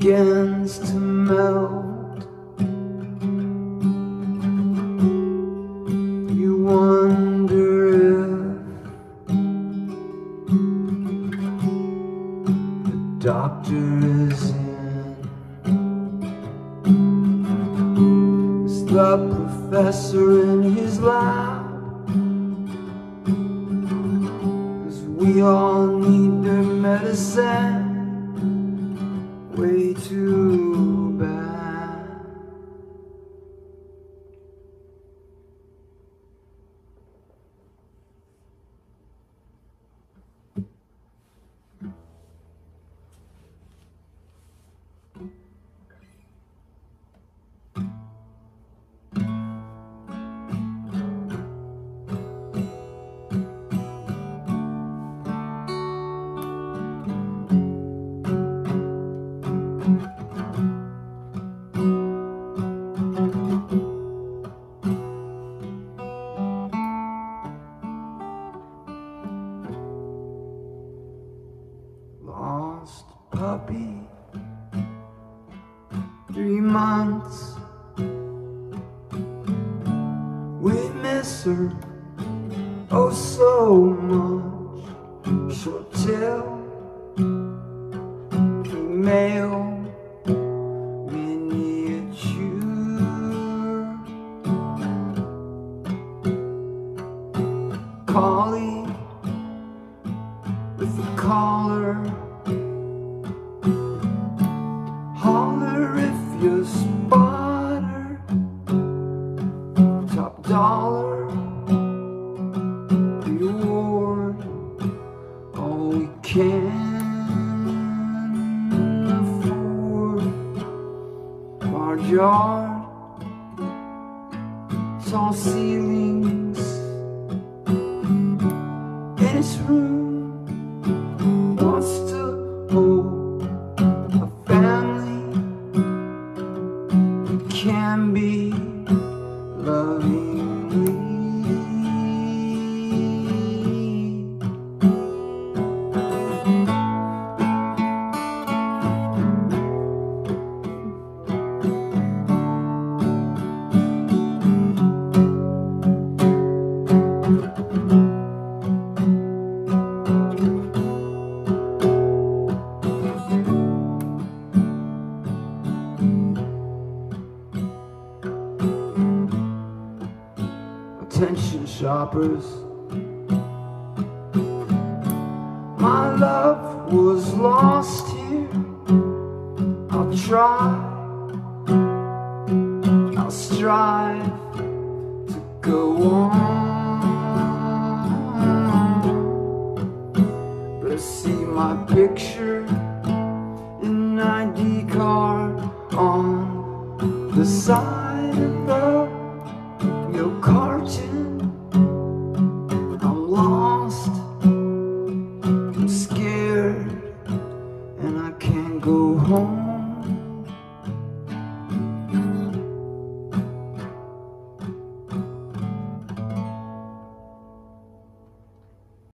begins to melt. You wonder if the doctor is in. Is the professor in his lab? Cause we all need their medicine way puppy, three months. We miss her oh so much. Short tail, male, miniature. Collie with a collar. Can afford. Large yard, tall ceilings. In its room wants to hold a family that can be lovingly. Attention shoppers. My love was lost here. I'll try, I'll strive to go on. But I see my picture in an ID card on the side of the